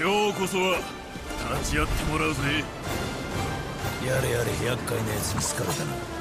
今日こそは立ち会ってもらうぜ。やれやれ厄介なやつにかれたな。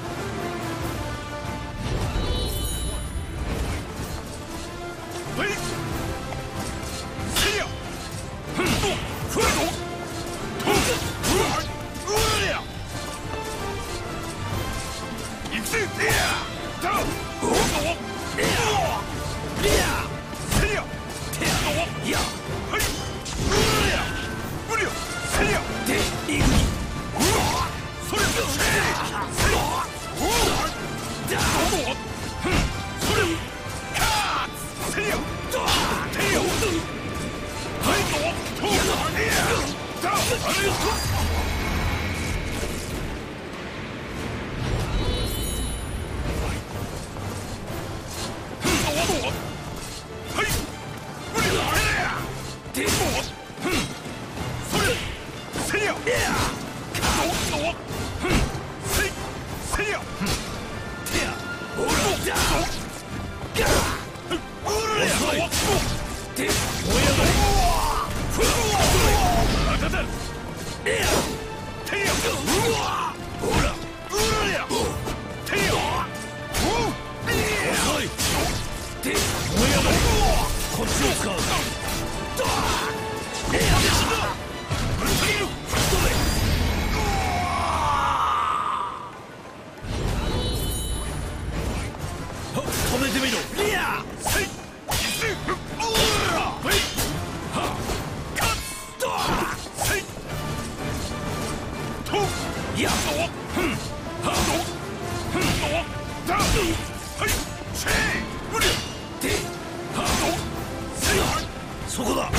そこだ。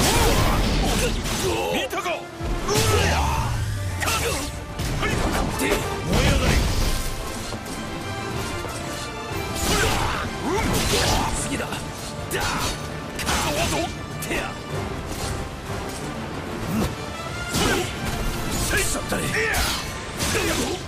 見ードテ Damn!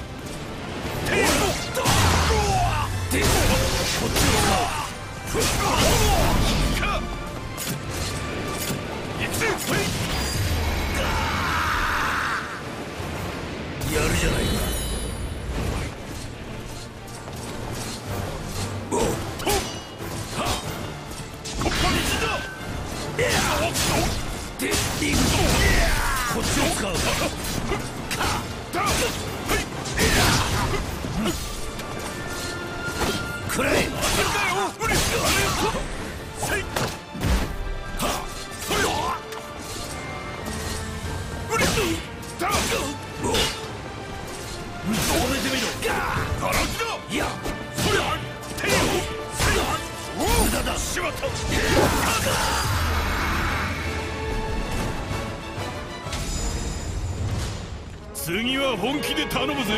次は本気で頼むぜ。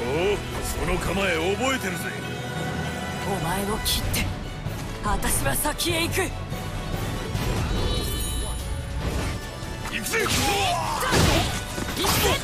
おその構え覚えてるぜ。お前を切って私は先へ行く。行くぜ行くぜ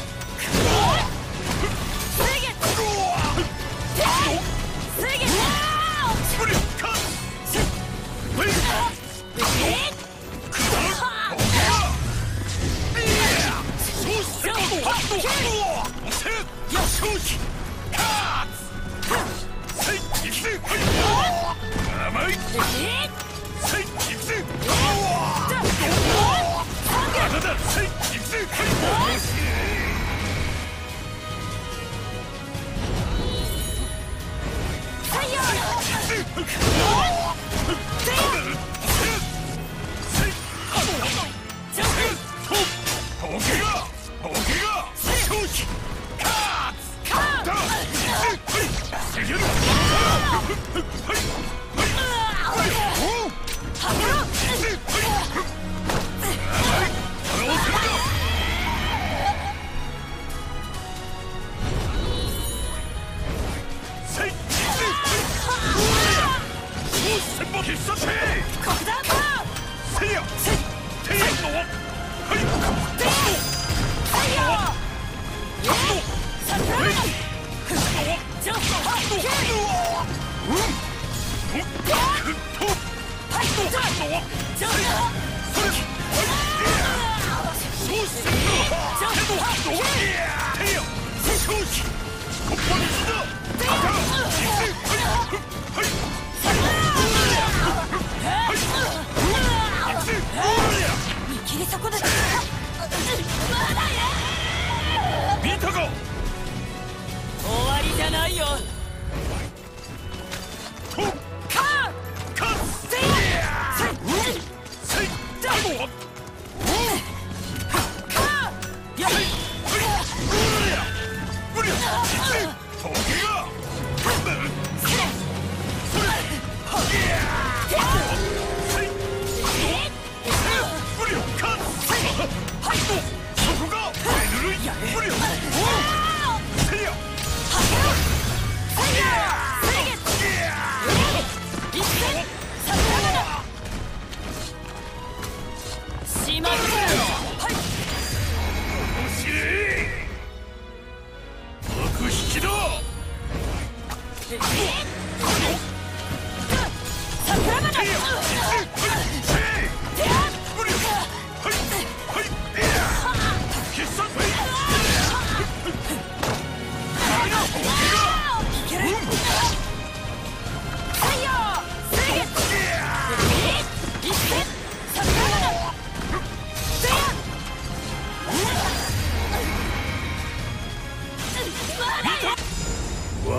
り損な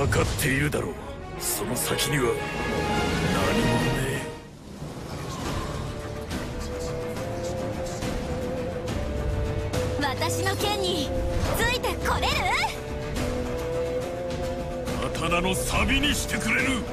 分かっているだろう。その先には何もね私の剣についてこれる？刀のサビにしてくれる。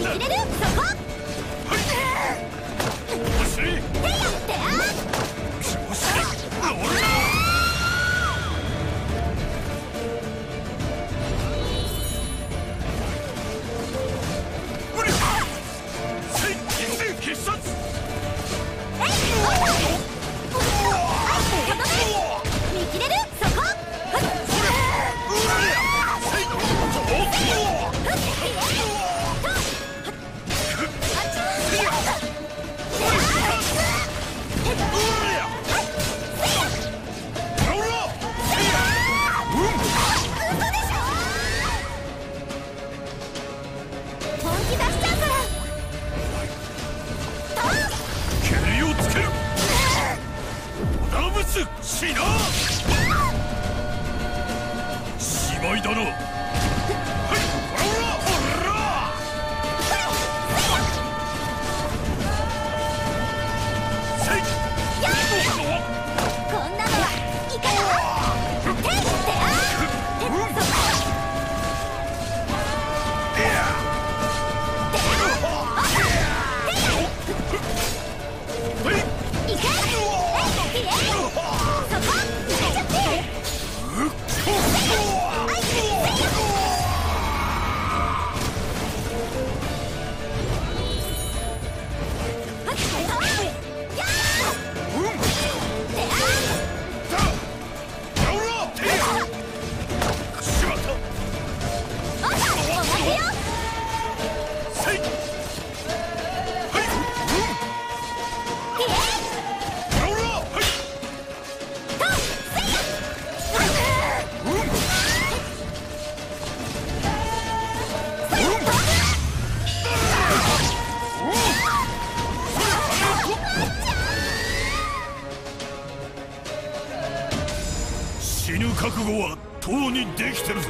入れるそこ！悟はとうにできてるぜ。